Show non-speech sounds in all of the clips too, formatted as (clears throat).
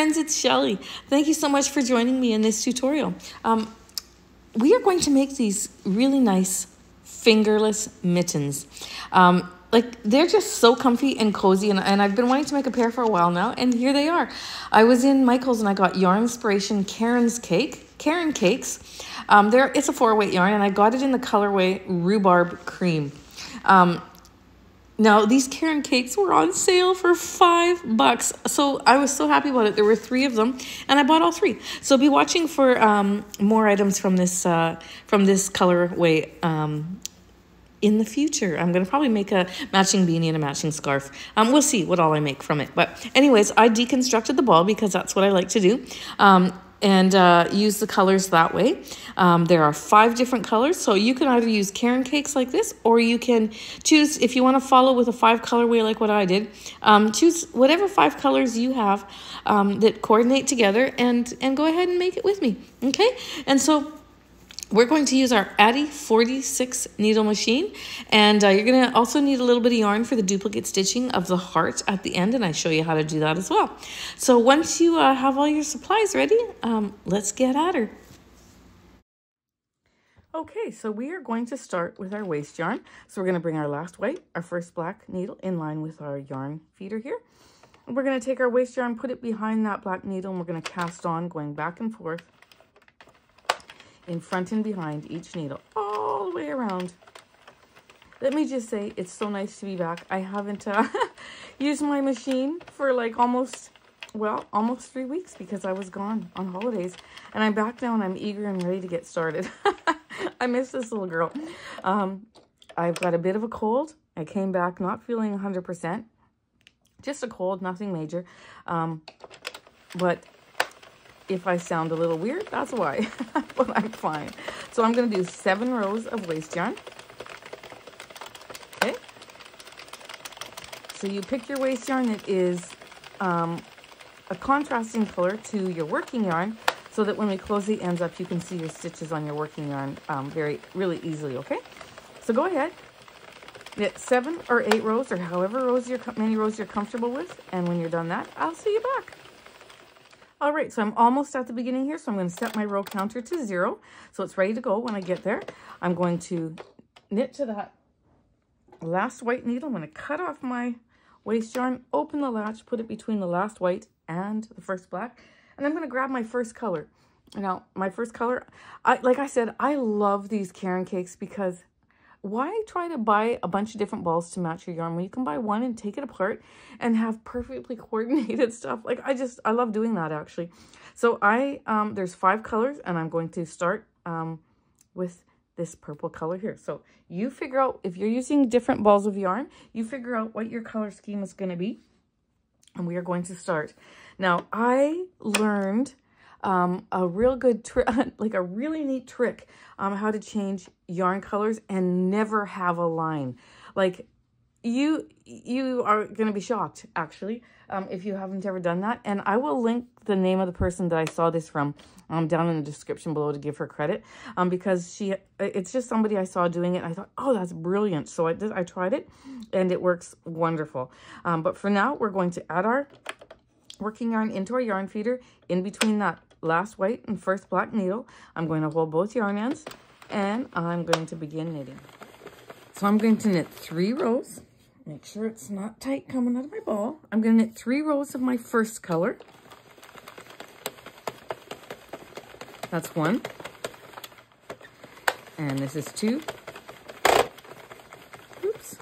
friends, it's Shelly. Thank you so much for joining me in this tutorial. Um, we are going to make these really nice fingerless mittens. Um, like they're just so comfy and cozy and, and I've been wanting to make a pair for a while now and here they are. I was in Michael's and I got Yarn Inspiration Caron's Cake, Caron Cakes. Um, there, it's a four weight yarn and I got it in the colorway Rhubarb Cream. Um, now, these Caron cakes were on sale for five bucks. So I was so happy about it. There were three of them, and I bought all three. So be watching for um, more items from this uh, from this colorway um, in the future. I'm going to probably make a matching beanie and a matching scarf. Um, we'll see what all I make from it. But anyways, I deconstructed the ball because that's what I like to do. Um, and uh, use the colors that way. Um, there are five different colors, so you can either use Caron cakes like this, or you can choose, if you want to follow with a five color way like what I did, um, choose whatever five colors you have um, that coordinate together and, and go ahead and make it with me, okay? And so we're going to use our Addi 46 needle machine and uh, you're going to also need a little bit of yarn for the duplicate stitching of the heart at the end and I show you how to do that as well. So once you uh, have all your supplies ready, um, let's get at her. Okay, so we are going to start with our waste yarn. So we're going to bring our last white, our first black needle in line with our yarn feeder here. And we're going to take our waste yarn, put it behind that black needle, and we're going to cast on going back and forth in front and behind each needle all the way around. Let me just say, it's so nice to be back. I haven't uh, (laughs) used my machine for like almost, well, almost three weeks because I was gone on holidays. And I'm back now and I'm eager and ready to get started. (laughs) I miss this little girl. Um, I've got a bit of a cold. I came back not feeling 100%. Just a cold, nothing major. Um, but if I sound a little weird, that's why. (laughs) but I'm fine. So I'm to do seven rows of waste yarn. Okay. So you pick your waste yarn that is um, a contrasting color to your working yarn so that when we close the ends up, you can see your stitches on your working yarn um, very, really easily, okay? So go ahead, knit seven or eight rows or however rows you're, many rows you're comfortable with. And when you're done that, I'll see you back. All right, so I'm almost at the beginning here, so I'm going to set my row counter to zero. So it's ready to go when I get there. I'm going to knit to that last white needle. I'm to cut off my waste yarn, open the latch, put it between the last white and the first black, and I'm going to grab my first color. Now, my first color, I, like I said, I love these Caron cakes because why try to buy a bunch of different balls to match your yarn when you can buy one and take it apart and have perfectly (laughs) coordinated stuff? Like, I just, I love doing that, actually. So I, um, there's five colors, and I'm going to start um, with this purple color here. So you figure out, if you're using different balls of yarn, you figure out what your color scheme is going to be. And we are going to start. Now, I learned um, a real good trick, (laughs) like a really neat trick on how to change yarn colors and never have a line. Like you, you are going to be shocked actually um, if you haven't ever done that. And I will link the name of the person that I saw this from um, down in the description below to give her credit um, because she, it's just somebody I saw doing it. I thought, oh, that's brilliant. So I did, I tried it and it works wonderful. Um, but for now, we're going to add our working yarn into our yarn feeder in between that last white and first black needle. I'm going to hold both yarn ends and I'm going to begin knitting. So I'm going to knit three rows. Make sure it's not tight coming out of my ball. I'm going to knit three rows of my first color. That's one. And this is two. Oops.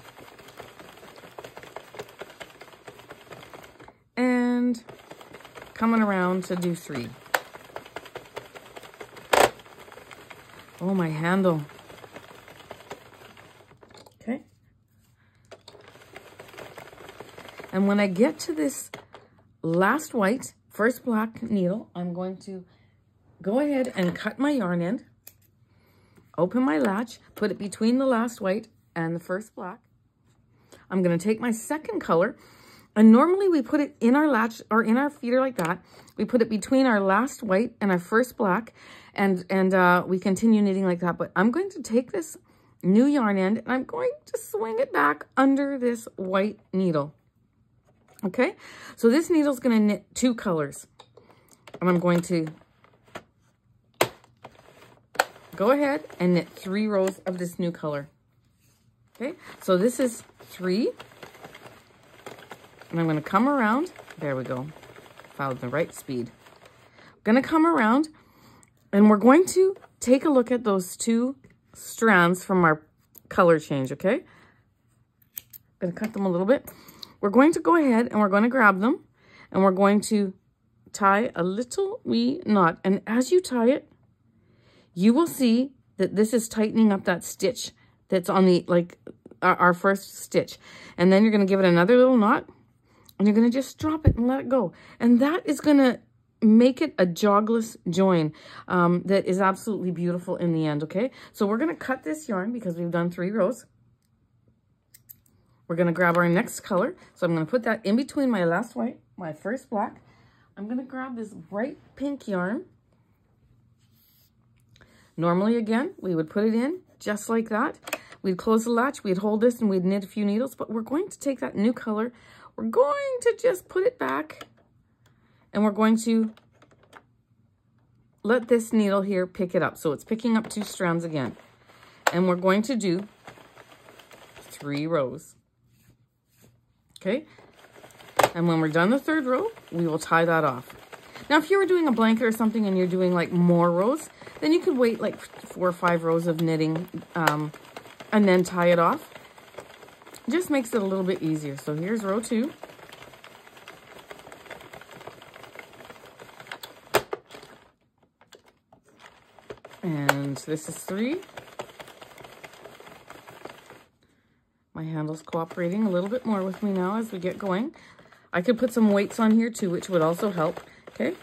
And coming around to do three. Oh, my handle. Okay. And when I get to this last white, first black needle, I'm going to go ahead and cut my yarn end, open my latch, put it between the last white and the first black. I'm going to take my second color, and normally we put it in our latch or in our feeder like that. We put it between our last white and our first black and, and uh, we continue knitting like that. But I'm going to take this new yarn end and I'm going to swing it back under this white needle. Okay, so this needle's going to knit two colors. And I'm going to go ahead and knit three rows of this new color. Okay, so this is three. And I'm going to come around. There we go. Found the right speed. I'm going to come around and we're going to take a look at those two strands from our color change, okay? I'm going to cut them a little bit. We're going to go ahead and we're going to grab them and we're going to tie a little wee knot. And as you tie it, you will see that this is tightening up that stitch that's on the, like, our first stitch. And then you're going to give it another little knot and you're going to just drop it and let it go. And that is going to make it a jogless join um, that is absolutely beautiful in the end, okay? So we're going to cut this yarn because we've done three rows. We're going to grab our next color. So I'm going to put that in between my last white, my first black. I'm going to grab this bright pink yarn. Normally, again, we would put it in just like that. We'd close the latch, we'd hold this, and we'd knit a few needles. But we're going to take that new color. We're going to just put it back. And we're going to let this needle here pick it up. So it's picking up two strands again. And we're going to do three rows. Okay. And when we're done the third row, we will tie that off. Now, if you were doing a blanket or something and you're doing like more rows, then you could wait like four or five rows of knitting um, and then tie it off. Just makes it a little bit easier. So here's row two. And this is three. My handle's cooperating a little bit more with me now as we get going. I could put some weights on here too, which would also help. Okay.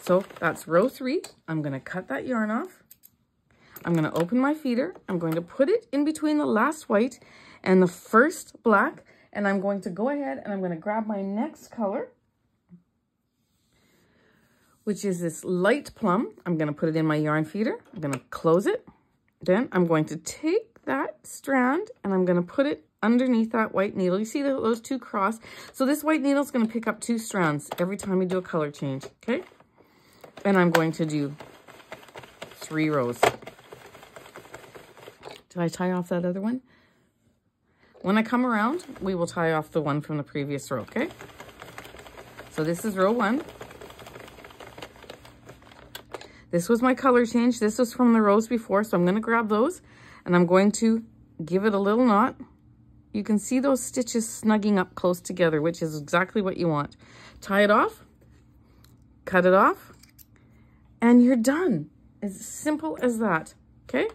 So that's row three. I'm to cut that yarn off. I'm to open my feeder. I'm going to put it in between the last white and the first black. And I'm going to go ahead and I'm going to grab my next color, which is this light plum. I'm going to put it in my yarn feeder. I'm going to close it. Then I'm going to take that strand and I'm going to put it underneath that white needle. You see those two cross? So this white needle is going to pick up two strands every time you do a color change, okay? And I'm going to do three rows. Did I tie off that other one? When I come around, we will tie off the one from the previous row, okay? So this is row one. This was my color change. This was from the rows before, so I'm going to grab those and I'm going to give it a little knot. You can see those stitches snugging up close together, which is exactly what you want. Tie it off, cut it off, and you're done. As simple as that, okay?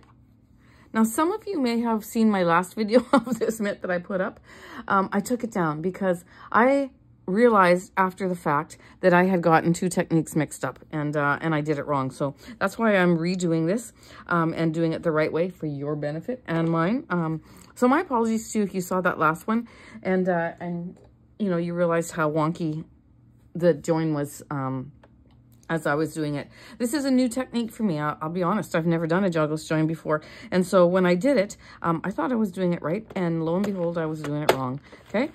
Now, some of you may have seen my last (laughs) video of this mitt that I put up. Um, I took it down because I realized after the fact that I had gotten two techniques mixed up and uh, and I did it wrong. So that's why I'm redoing this um, and doing it the right way for your benefit and mine. Um, so my apologies too if you saw that last one and uh, and you know you realized how wonky the join was um, as I was doing it. This is a new technique for me. I'll, I'll, be honest, I've never done a jogless join before. And so when I did it, um, I thought I was doing it right. And lo and behold, I was doing it wrong. Okay.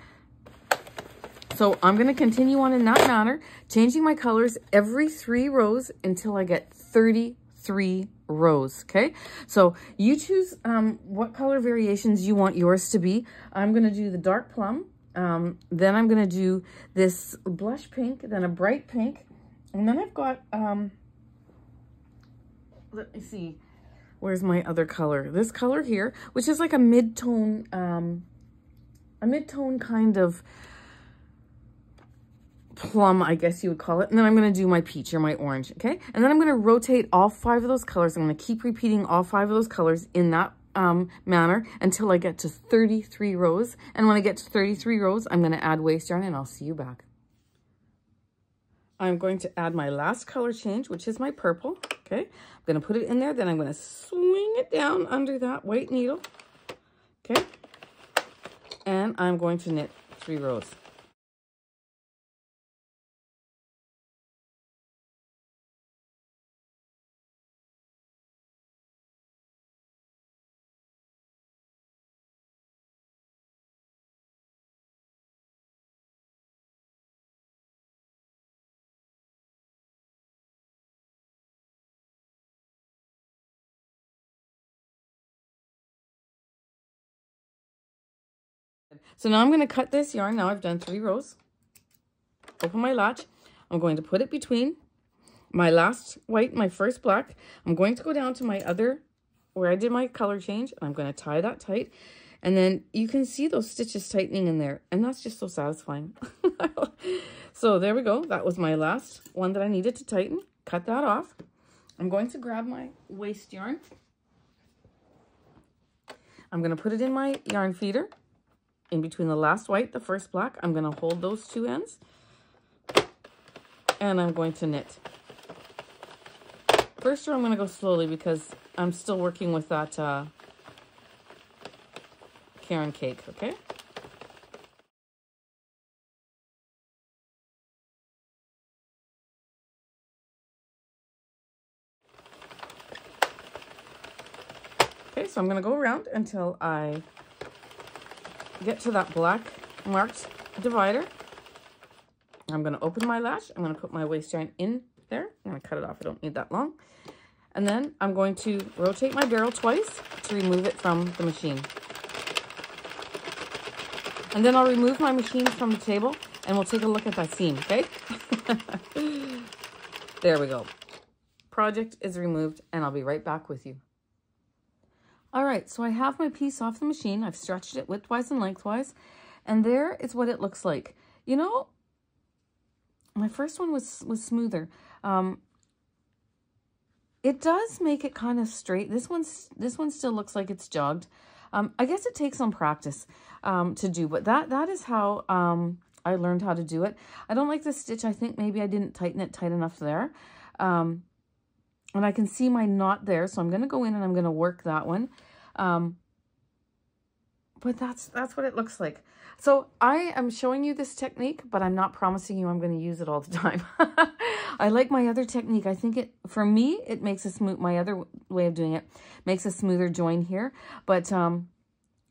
So I'm going to continue on in that manner, changing my colors every three rows until I get 33 rows, okay? So you choose um, what color variations you want yours to be. I'm going to do the dark plum. Um, then I'm going to do this blush pink, then a bright pink. And then I've got, um, let me see, where's my other color? This color here, which is like a mid-tone, um, a mid-tone kind of plum, I guess you would call it. And then I'm going to do my peach or my orange, okay? And then I'm going to rotate all five of those colors. I'm going to keep repeating all five of those colors in that um, manner until I get to 33 rows. And when I get to 33 rows, I'm going to add waste yarn and I'll see you back. I'm going to add my last color change, which is my purple, okay? I'm going to put it in there, then I'm going to swing it down under that white needle, okay? And I'm going to knit three rows. So now I'm going to cut this yarn. Now I've done three rows. Open my latch. I'm going to put it between my last white, my first black. I'm going to go down to my other, where I did my color change. I'm going to tie that tight. And then you can see those stitches tightening in there. And that's just so satisfying. (laughs) so there we go. That was my last one that I needed to tighten. Cut that off. I'm going to grab my waste yarn. I'm going to put it in my yarn feeder in between the last white, the first black. I'm going to hold those two ends and I'm going to knit. First row I'm going to go slowly because I'm still working with that uh, Caron cake, okay? Okay, so I'm going to go around until I get to that black marked divider. I'm going to open my latch. I'm going to put my waist joint in there. I'm going to cut it off. I don't need that long. And then I'm going to rotate my barrel twice to remove it from the machine. And then I'll remove my machine from the table and we'll take a look at that seam, okay? (laughs) there we go. Project is removed and I'll be right back with you. All right, so I have my piece off the machine. I've stretched it widthwise and lengthwise. And there is what it looks like. You know, my first one was, was smoother. Um, it does make it kind of straight. This one's this one still looks like it's jogged. Um, I guess it takes some practice um, to do, but that that is how um, I learned how to do it. I don't like the stitch. I think maybe I didn't tighten it tight enough there. Um, and I can see my knot there, so I'm going to go in and I'm going to work that one. Um, but that's that's what it looks like. So I am showing you this technique, but I'm not promising you I'm going to use it all the (laughs) time. I like my other technique. I think it, for me, it makes a smooth, my other way of doing it makes a smoother join here. But um,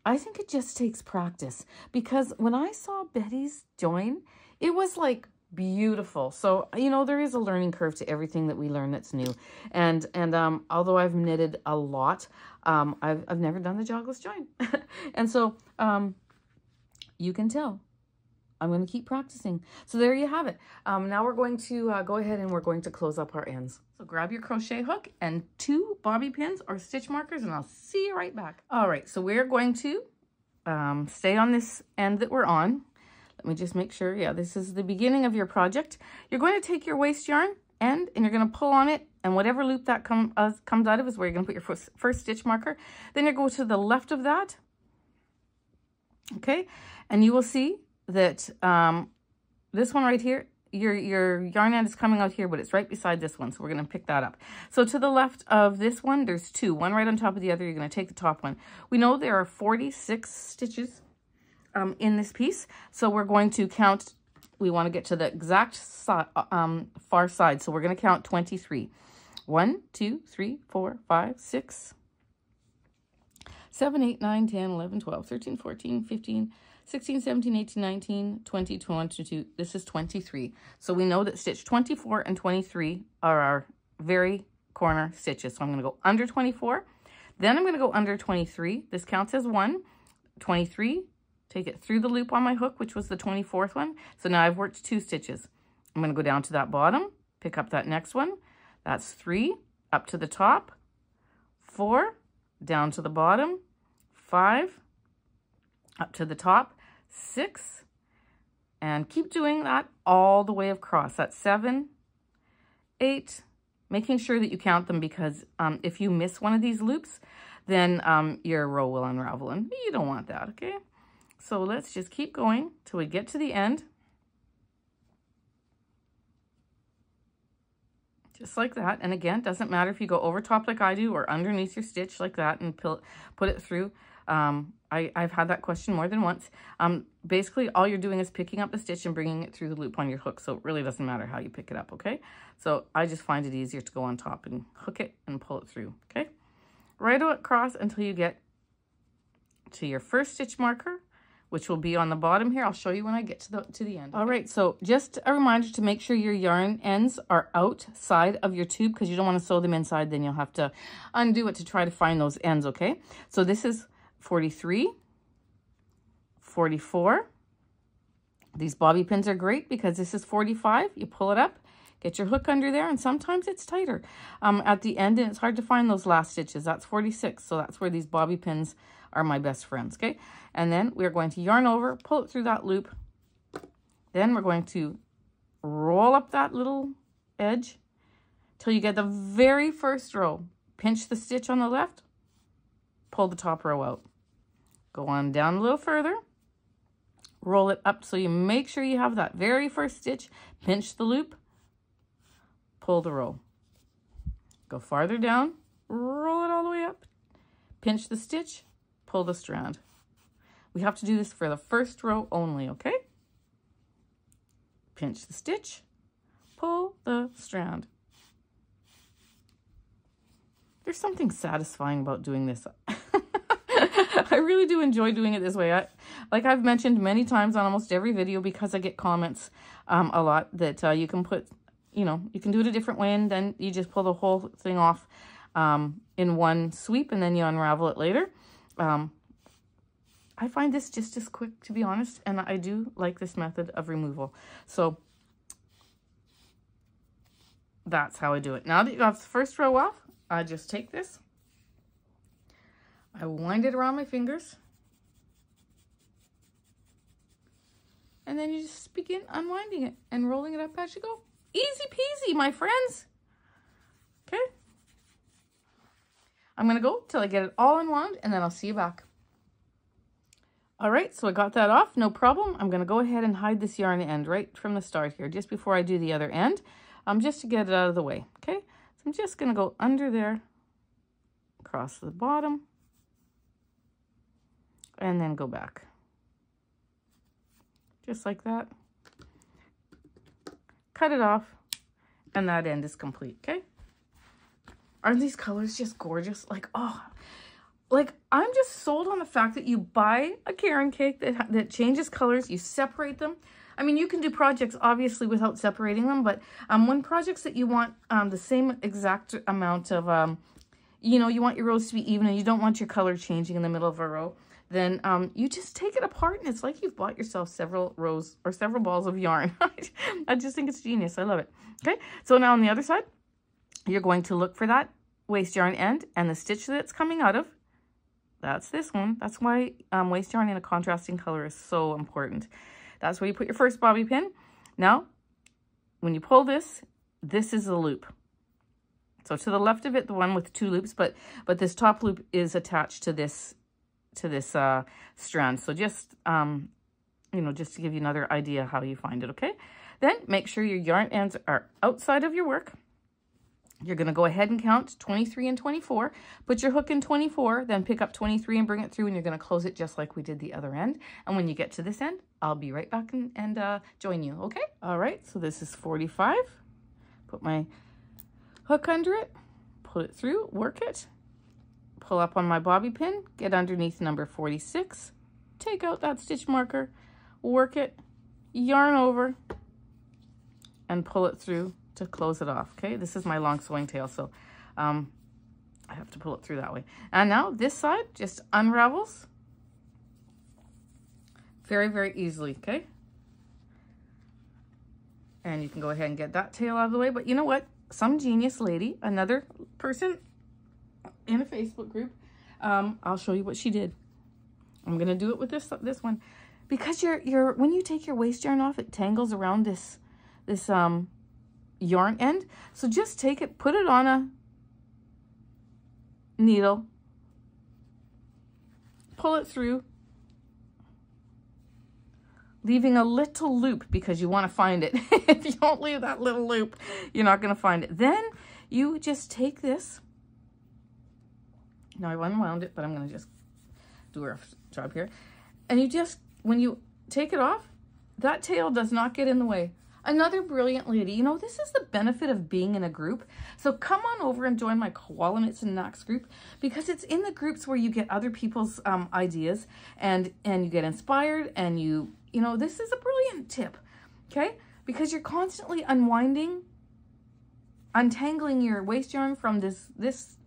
I think it just takes practice because when I saw Betty's join, it was like beautiful. So, you know, there is a learning curve to everything that we learn that's new. And, and, um, although I've knitted a lot, um, I've, I've never done the jogless join. (laughs) and so, um, you can tell. I'm going to keep practicing. So there you have it. Um, now we're going to uh, go ahead and we're going to close up our ends. So grab your crochet hook and two bobby pins or stitch markers and I'll see you right back. All right, so we're going to um, stay on this end that we're on. Let me just make sure. Yeah, this is the beginning of your project. You're going to take your waste yarn end and you're going to pull on it and whatever loop that come, uh, comes out of is where you're going to put your first, first stitch marker. Then you go to the left of that. Okay, and you will see that um, this one right here, your, your yarn end is coming out here, but it's right beside this one. So we're going to pick that up. So to the left of this one, there's two, one right on top of the other. You're going to take the top one. We know there are 46 stitches um, in this piece. So we're going to count, we want to get to the exact si um, far side. So we're going to count 23. 1, 2, 3, 4, 5, 6, 7, 8, 9, 10, 11, 12, 13, 14, 15, 16, 17, 18, 19, 20, 22. This is 23. So we know that stitch 24 and 23 are our very corner stitches. So I'm going to go under 24. Then I'm going to go under 23. This counts as 1. 23. Take it through the loop on my hook, which was the 24th one. So now I've worked two stitches. I'm going to go down to that bottom, pick up that next one. That's 3, up to the top, 4, down to the bottom, 5, up to the top, six, and keep doing that all the way across. That's seven, eight, making sure that you count them because um, if you miss one of these loops, then um, your row will unravel and you don't want that, okay? So let's just keep going till we get to the end. Just like that. And again, doesn't matter if you go over top like I do or underneath your stitch like that and put it through. Um, I, I've had that question more than once. Um, basically, all you're doing is picking up the stitch and bringing it through the loop on your hook. So it really doesn't matter how you pick it up, okay? So I just find it easier to go on top and hook it and pull it through, okay? Right across until you get to your first stitch marker, which will be on the bottom here. I'll show you when I get to the, to the end. All right, so just a reminder to make sure your yarn ends are outside of your tube because you don't want to sew them inside. Then you'll have to undo it to try to find those ends, okay? So this is 43, 44. These bobby pins are great because this is 45. You pull it up, get your hook under there, and sometimes it's tighter um, at the end, and it's hard to find those last stitches. That's 46, so that's where these bobby pins are my best friends, okay? And then we're going to yarn over, pull it through that loop. Then we're going to roll up that little edge till you get the very first row. Pinch the stitch on the left, pull the top row out. Go on down a little further, roll it up so you make sure you have that very first stitch, pinch the loop, pull the row. Go farther down, roll it all the way up, pinch the stitch, pull the strand. We have to do this for the first row only, okay? Pinch the stitch, pull the strand. There's something satisfying about doing this. (laughs) I really do enjoy doing it this way. I, like I've mentioned many times on almost every video because I get comments um, a lot that uh, you can put, you know, you can do it a different way and then you just pull the whole thing off um, in one sweep and then you unravel it later. Um, I find this just as quick, to be honest, and I do like this method of removal. So that's how I do it. Now that you have the first row off, I just take this, I wind it around my fingers, and then you just begin unwinding it and rolling it up as you go. Easy peasy, my friends. Okay. I'm going to go till I get it all unwound, and then I'll see you back. All right, so I got that off, no problem. I'm gonna go ahead and hide this yarn end right from the start here, just before I do the other end, um, just to get it out of the way, okay? So I'm just gonna go under there, across the bottom, and then go back. Just like that. Cut it off, and that end is complete, okay? Aren't these colors just gorgeous? Like, oh, like I'm just sold on the fact that you buy a Caron cake that, that changes colors, you separate them. I mean, you can do projects obviously without separating them, but um, when projects that you want um, the same exact amount of, um, you know, you want your rows to be even and you don't want your color changing in the middle of a row, then um, you just take it apart and it's like you've bought yourself several rows or several balls of yarn. (laughs) I just think it's genius. I love it. Okay, so now on the other side, you're going to look for that waste yarn end and the stitch that's coming out of that's this one. That's why um, waste yarn in a contrasting color is so important. That's where you put your first bobby pin. Now, when you pull this, this is the loop. So to the left of it, the one with two loops, but but this top loop is attached to this to this uh, strand. So just um, you know, just to give you another idea how you find it. Okay. Then make sure your yarn ends are outside of your work. You're going to go ahead and count 23 and 24. Put your hook in 24, then pick up 23 and bring it through, and you're going to close it just like we did the other end. And when you get to this end, I'll be right back and, and uh, join you, okay? All right, so this is 45. Put my hook under it, pull it through, work it, pull up on my bobby pin, get underneath number 46, take out that stitch marker, work it, yarn over, and pull it through to close it off, okay? This is my long sewing tail, so um, I have to pull it through that way. And now this side just unravels very, very easily, okay? And you can go ahead and get that tail out of the way. But you know what? Some genius lady, another person in a Facebook group, um, I'll show you what she did. I'm going to do it with this this one. Because you're, you're, when you take your waste yarn off, it tangles around this, this um, yarn end. So just take it, put it on a needle, pull it through, leaving a little loop because you want to find it. (laughs) if you don't leave that little loop, you're not going to find it. Then you just take this. Now I've unwound it, but I'm going to just do a job here. And you just, when you take it off, that tail does not get in the way. Another brilliant lady. You know, this is the benefit of being in a group. So come on over and join my Koala and Knacks group because it's in the groups where you get other people's um, ideas and, and you get inspired and you, you know, this is a brilliant tip, okay? Because you're constantly unwinding, untangling your waste yarn from this, this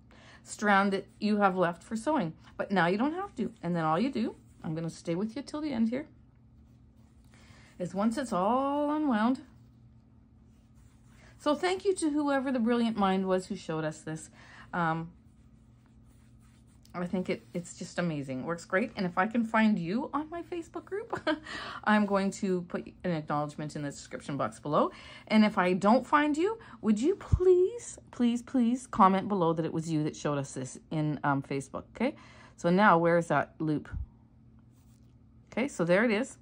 strand that you have left for sewing. But now you don't have to. And then all you do I'm going to stay with you till the end here, is once it's all unwound, so thank you to whoever the brilliant mind was who showed us this. Um, I think it, it's just amazing. Works great. And if I can find you on my Facebook group, (laughs) I'm going to put an acknowledgement in the description box below. And if I don't find you, would you please, please, please comment below that it was you that showed us this in um, Facebook, okay? So now, where is that loop? Okay, so there it is.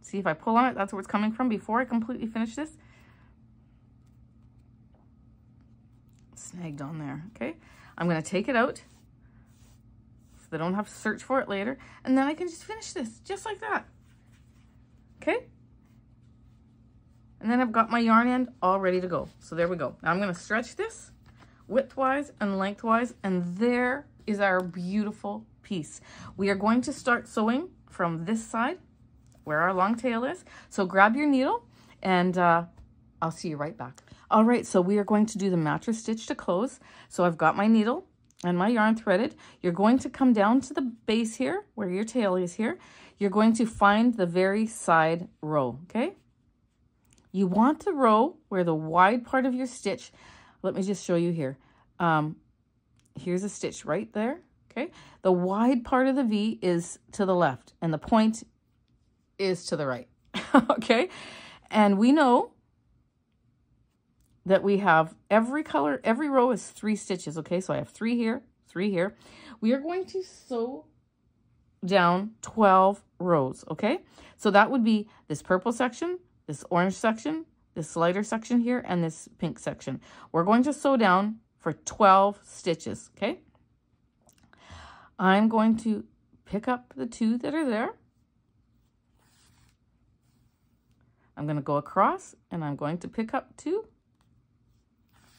See if I pull on it, that's where it's coming from before I completely finish this. Snagged on there, okay? I'm to take it out so they don't have to search for it later. And then I can just finish this just like that, okay? And then I've got my yarn end all ready to go. So there we go. Now I'm to stretch this widthwise and lengthwise, and there is our beautiful piece. We are going to start sewing from this side where our long tail is. So grab your needle and uh, I'll see you right back. All right, so we are going to do the mattress stitch to close. So I've got my needle and my yarn threaded. You're going to come down to the base here, where your tail is here. You're going to find the very side row, okay? You want the row where the wide part of your stitch, let me just show you here. Um, here's a stitch right there, okay? The wide part of the V is to the left and the point is to the right, (laughs) okay? And we know that we have every color, every row is three stitches, okay? So I have three here, three here. We are going to sew down 12 rows, okay? So that would be this purple section, this orange section, this lighter section here, and this pink section. We're going to sew down for 12 stitches, okay? I'm going to pick up the two that are there. I'm going to go across and I'm going to pick up two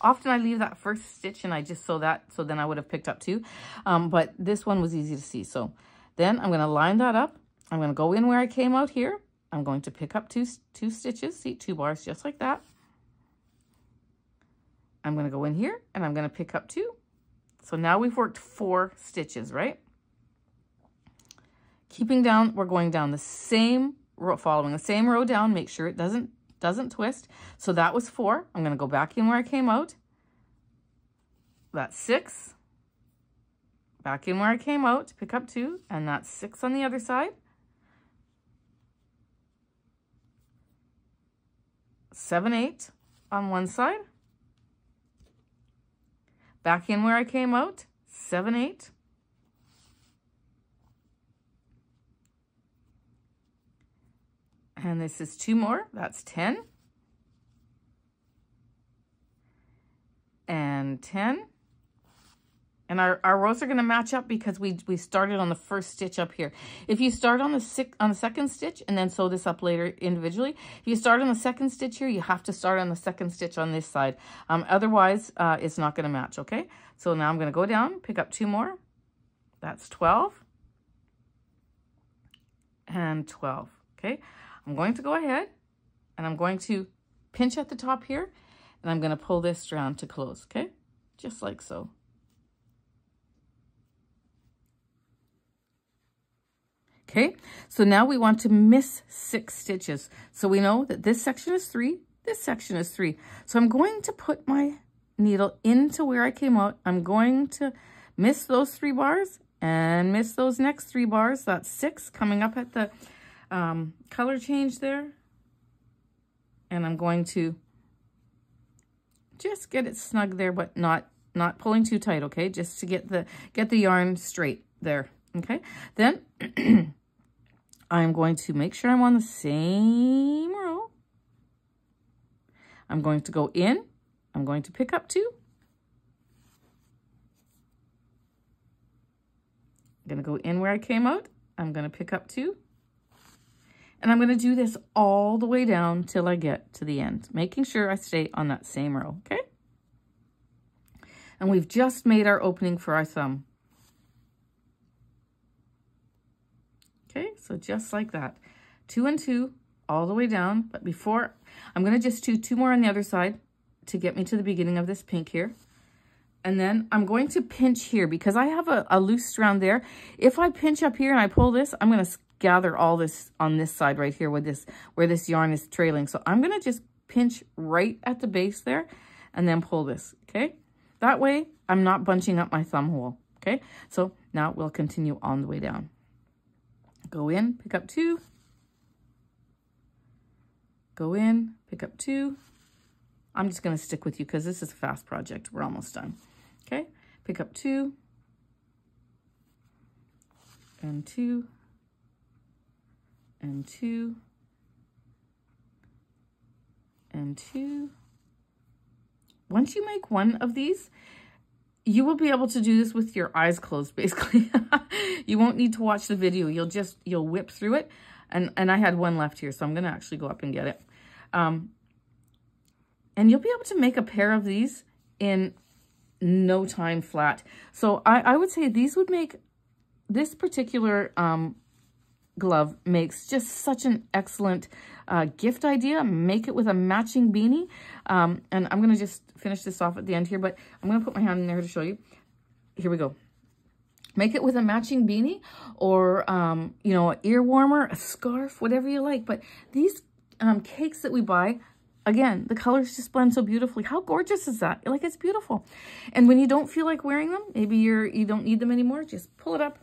Often I leave that first stitch and I just sew that, so then I would have picked up two. Um, but this one was easy to see. So then I'm going to line that up. I'm going to go in where I came out here. I'm going to pick up two, two stitches, see, two bars just like that. I'm going to go in here and I'm going to pick up two. So now we've worked four stitches, right? Keeping down, we're going down the same row, following the same row down. Make sure it doesn't doesn't twist. So that was four. I'm going to go back in where I came out. That's six. Back in where I came out pick up two, and that's six on the other side. Seven, eight on one side. Back in where I came out, seven, eight. And this is two more, that's 10. And 10. And our, our rows are going to match up because we, we started on the first stitch up here. If you start on the six, on the second stitch and then sew this up later individually, if you start on the second stitch here, you have to start on the second stitch on this side. Um, otherwise, uh, it's not going to match, okay? So now I'm going to go down, pick up two more. That's 12 and 12, okay? I'm going to go ahead and I'm going to pinch at the top here and I'm going to pull this around to close, okay? Just like so. Okay, so now we want to miss six stitches. So we know that this section is three, this section is three. So I'm going to put my needle into where I came out. I'm going to miss those three bars and miss those next three bars. That's six coming up at the um, color change there. And I'm going to just get it snug there, but not not pulling too tight, okay? Just to get the get the yarn straight there, okay? Then (clears throat) I'm going to make sure I'm on the same row. I'm going to go in. I'm going to pick up two. I'm going to go in where I came out. I'm going to pick up two. And I'm going to do this all the way down till I get to the end, making sure I stay on that same row, okay? And we've just made our opening for our thumb. Okay, so just like that. Two and two all the way down. But before, I'm going to just do two more on the other side to get me to the beginning of this pink here. And then I'm going to pinch here because I have a, a loose strand there. If I pinch up here and I pull this, I'm going to gather all this on this side right here with this, where this yarn is trailing. So I'm going to just pinch right at the base there and then pull this, okay? That way I'm not bunching up my thumb hole, okay? So now we'll continue on the way down. Go in, pick up two, go in, pick up two. I'm just going to stick with you because this is a fast project. We're almost done. Okay, pick up two and two and two and two. Once you make one of these, you will be able to do this with your eyes closed, (laughs) basically. you won't need to watch the video. You'll just, you'll whip through it. And, and I had one left here, so I'm going to actually go up and get it. Um, and you'll be able to make a pair of these in no time flat. So I, I would say these would make, this particular um, glove makes just such an excellent uh, gift idea. Make it with a matching beanie. Um, and I'm going to just finish this off at the end here, but I'm going to put my hand in there to show you. Here we go. Make it with a matching beanie or, um, you know, ear warmer, a scarf, whatever you like. But these um, cakes that we buy, again, the colors just blend so beautifully. How gorgeous is that? Like, it's beautiful. And when you don't feel like wearing them, maybe you're, you don't need them anymore, just pull it up,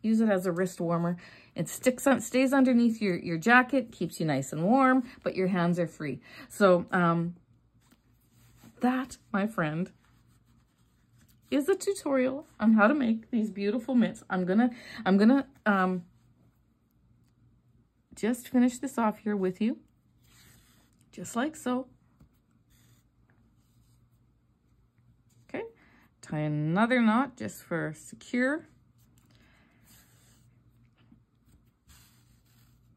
use it as a wrist warmer. It sticks on, stays underneath your, your jacket, keeps you nice and warm, but your hands are free. So, um, that, my friend, is a tutorial on how to make these beautiful mitts. I'm gonna, I'm gonna, um, just finish this off here with you just like so. Okay, tie another knot just for secure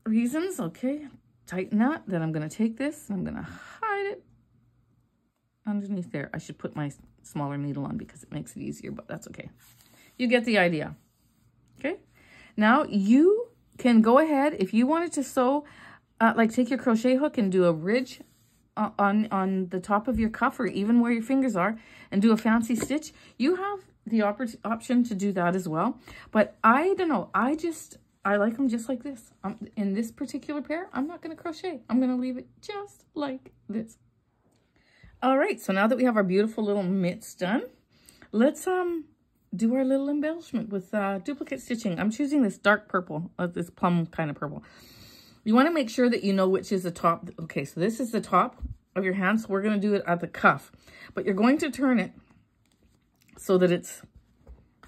reasons. Okay, tighten that. Then I'm going to take this I'm going to hide it underneath there. I should put my smaller needle on because it makes it easier, but that's okay. You get the idea. Okay, now you can go ahead if you wanted to sew uh, like take your crochet hook and do a ridge on, on the top of your cuff or even where your fingers are and do a fancy stitch, you have the op option to do that as well. But I don't know, I just, I like them just like this. Um, in this particular pair, I'm not going to crochet. I'm going to leave it just like this. All right, so now that we have our beautiful little mitts done, let's um do our little embellishment with uh, duplicate stitching. I'm choosing this dark purple, uh, this plum kind of purple. You want to make sure that you know which is the top. Okay, so this is the top of your hand. So we're going to do it at the cuff. But you're going to turn it so that it's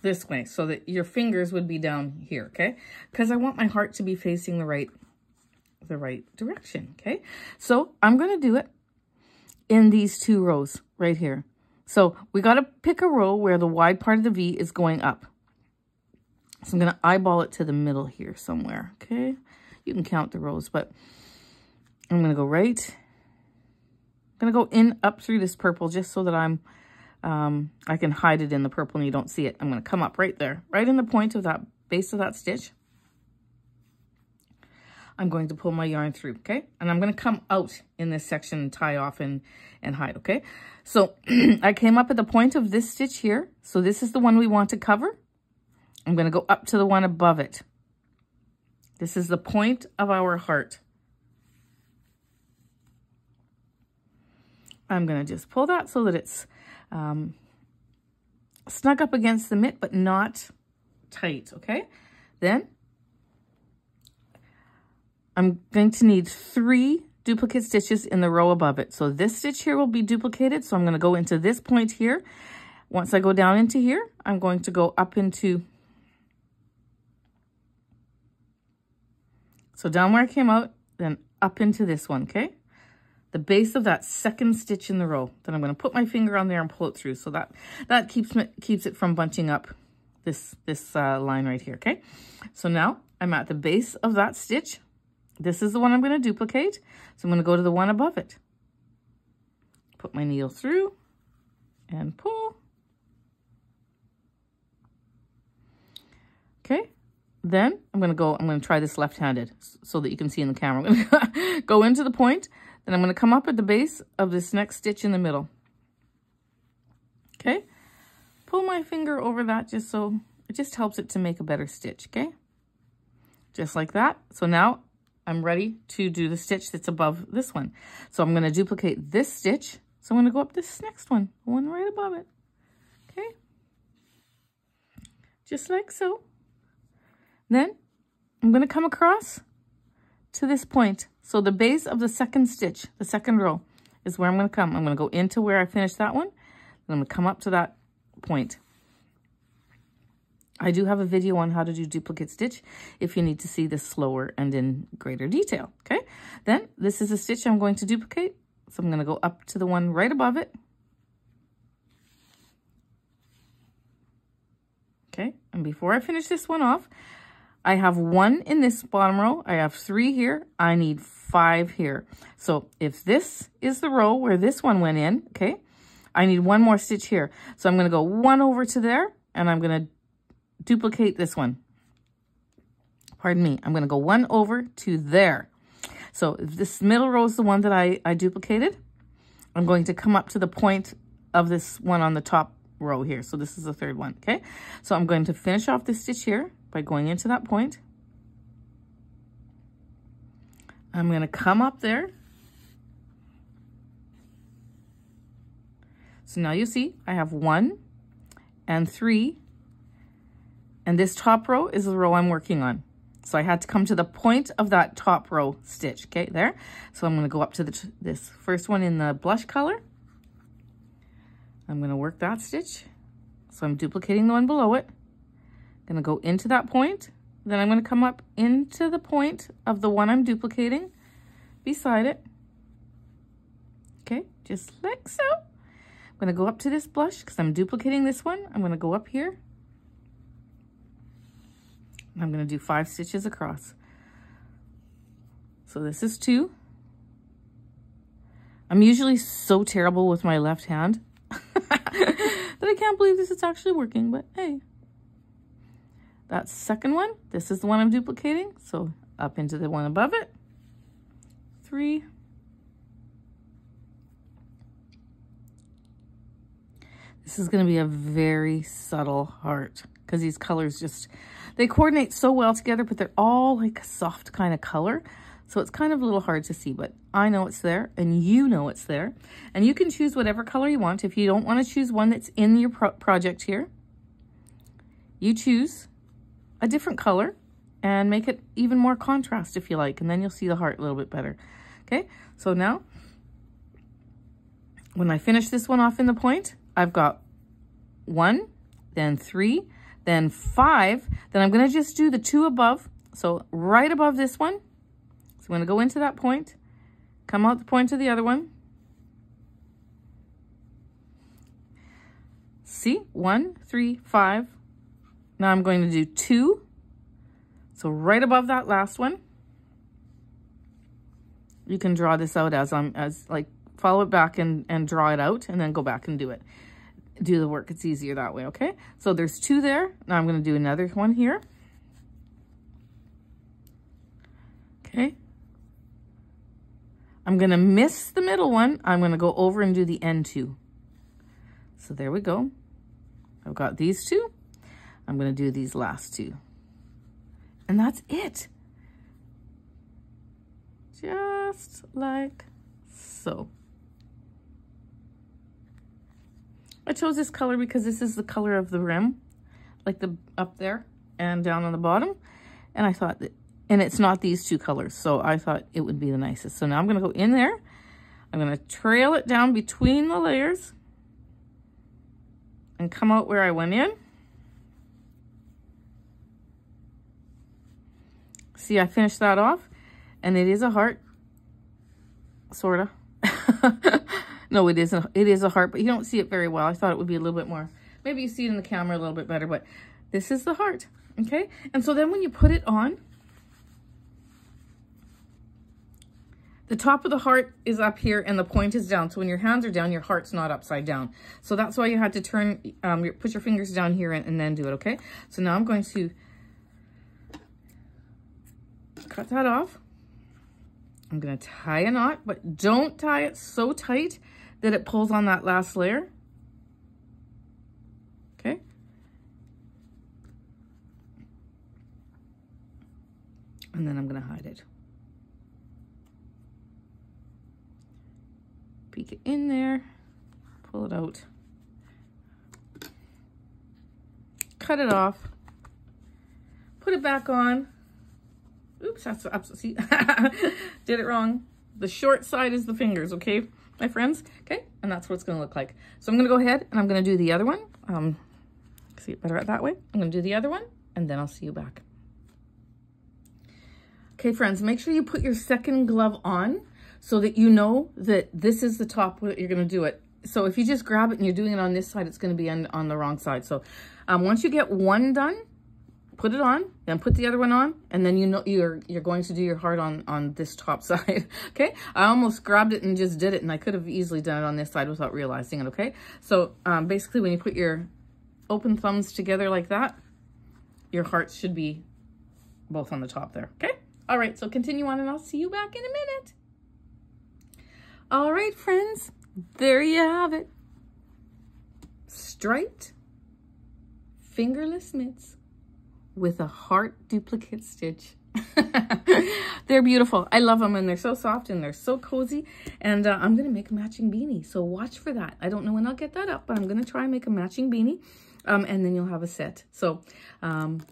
this way. So that your fingers would be down here, okay? Because I want my heart to be facing the right, the right direction, okay? So I'm going to do it in these two rows right here. So we got to pick a row where the wide part of the V is going up. So I'm going to eyeball it to the middle here somewhere, okay? You can count the rows, but I'm going to go right. I'm going to go in up through this purple just so that I'm, um, I can hide it in the purple and you don't see it. I'm going to come up right there, right in the point of that base of that stitch. I'm going to pull my yarn through, okay? And I'm going to come out in this section and tie off and, and hide, okay? So (clears throat) I came up at the point of this stitch here. So this is the one we want to cover. I'm going to go up to the one above it. This is the point of our heart. I'm going to just pull that so that it's um, snug up against the mitt, but not tight, okay? Then I'm going to need three duplicate stitches in the row above it. So this stitch here will be duplicated. So I'm going to go into this point here. Once I go down into here, I'm going to go up into So down where I came out, then up into this one, okay? The base of that second stitch in the row. Then I'm going to put my finger on there and pull it through. So that, that keeps, me, keeps it from bunching up this, this uh, line right here, okay? So now I'm at the base of that stitch. This is the one I'm going to duplicate. So I'm going to go to the one above it. Put my needle through and pull. Okay, then I'm going to go, I'm going to try this left-handed so that you can see in the camera. I'm going to go into the point, then I'm going to come up at the base of this next stitch in the middle. Okay, pull my finger over that just so it just helps it to make a better stitch, okay? Just like that. So now I'm ready to do the stitch that's above this one. So I'm going to duplicate this stitch. So I'm going to go up this next one, one right above it. Okay? Just like so. Then I'm going to come across to this point. So the base of the second stitch, the second row, is where I'm going to come. I'm going to go into where I finished that one. I'm going to come up to that point. I do have a video on how to do duplicate stitch if you need to see this slower and in greater detail, okay? Then this is a stitch I'm going to duplicate. So I'm going to go up to the one right above it. Okay, and before I finish this one off, I have one in this bottom row. I have three here. I need five here. So if this is the row where this one went in, okay, I need one more stitch here. So I'm going to go one over to there, and I'm going to duplicate this one. Pardon me. I'm going to go one over to there. So this middle row is the one that I, I duplicated. I'm going to come up to the point of this one on the top row here. So this is the third one, okay? So I'm going to finish off this stitch here by going into that point. I'm going to come up there. So now you see I have one and three and this top row is the row I'm working on. So I had to come to the point of that top row stitch, okay, there. So I'm going to go up to the, this first one in the blush color. I'm going to work that stitch. So I'm duplicating the one below it. going to go into that point. Then I'm going to come up into the point of the one I'm duplicating beside it. Okay, just like so. I'm going to go up to this blush because I'm duplicating this one. I'm going to go up here I'm going to do five stitches across. So this is two. I'm usually so terrible with my left hand (laughs) that I can't believe this is actually working, but hey. That second one, this is the one I'm duplicating. So up into the one above it. Three. This is going to be a very subtle heart because these colors just, they coordinate so well together, but they're all like a soft kind of color. So it's kind of a little hard to see, but I know it's there and you know it's there. And you can choose whatever color you want. If you don't want to choose one that's in your pro project here, you choose a different color and make it even more contrast if you like. And then you'll see the heart a little bit better. Okay, so now when I finish this one off in the point, I've got one, then three, then five. Then I'm to just do the two above. So right above this one. So I'm to go into that point, come out the point to the other one. See, one, three, five. Now I'm going to do two. So right above that last one. You can draw this out as I'm as like follow it back and, and draw it out and then go back and do it do the work. It's easier that way, okay? So there's two there. Now I'm going to do another one here. Okay. I'm going to miss the middle one. I'm going to go over and do the end two. So there we go. I've got these two. I'm going to do these last two. And that's it. Just like so. I chose this color because this is the color of the rim, like the up there and down on the bottom. And I thought that, and it's not these two colors. So I thought it would be the nicest. So now I'm going to go in there. I'm going to trail it down between the layers and come out where I went in. See, I finished that off and it is a heart, sort of. (laughs) No, it isn't. It is a heart, but you don't see it very well. I thought it would be a little bit more. Maybe you see it in the camera a little bit better, but this is the heart, okay? And so then when you put it on, the top of the heart is up here and the point is down. So when your hands are down, your heart's not upside down. So that's why you had to turn, um, put your fingers down here and, and then do it, okay? So now I'm going to cut that off. I'm gonna tie a knot, but don't tie it so tight that it pulls on that last layer. Okay. And then I'm gonna hide it. Peek it in there, pull it out. Cut it off, put it back on, Oops, that's, see, (laughs) did it wrong. The short side is the fingers, okay, my friends? Okay, and that's what it's to look like. So I'm to go ahead and I'm to do the other one. Um, see it better that way. I'm to do the other one, and then I'll see you back. Okay, friends, make sure you put your second glove on so that you know that this is the top where you're to do it. So if you just grab it and you're doing it on this side, it's to be on, on the wrong side. So um, once you get one done, put it on, then put the other one on, and then you know you're you're going to do your heart on on this top (laughs) side. okay, I almost grabbed it and just did it, and I could have easily done it on this side without realizing it. Okay, so um, basically, when you put your open thumbs together like that, your hearts should be both on the top there. Okay. All right, so continue on and I'll see you back in a minute. All right, friends, there you have it. Striped fingerless mitts with a heart duplicate stitch. (laughs) they're beautiful. I love them and they're so soft and they're so cozy. And uh, I'm going to make a matching beanie. So watch for that. I don't know when I'll get that up, but I'm going to try and make a matching beanie. Um, and then you'll have a set. So um,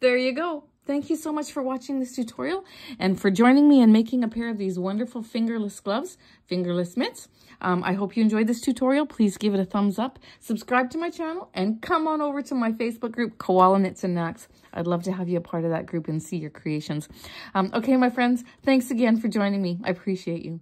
there you go. Thank you so much for watching this tutorial and for joining me in making a pair of these wonderful fingerless gloves, fingerless mitts. Um, I hope you enjoyed this tutorial. Please give it a thumbs up, subscribe to my channel, and come on over to my Facebook group, Koala Knits and Knacks. I'd love to have you a part of that group and see your creations. Um, okay, my friends, thanks again for joining me. I appreciate you.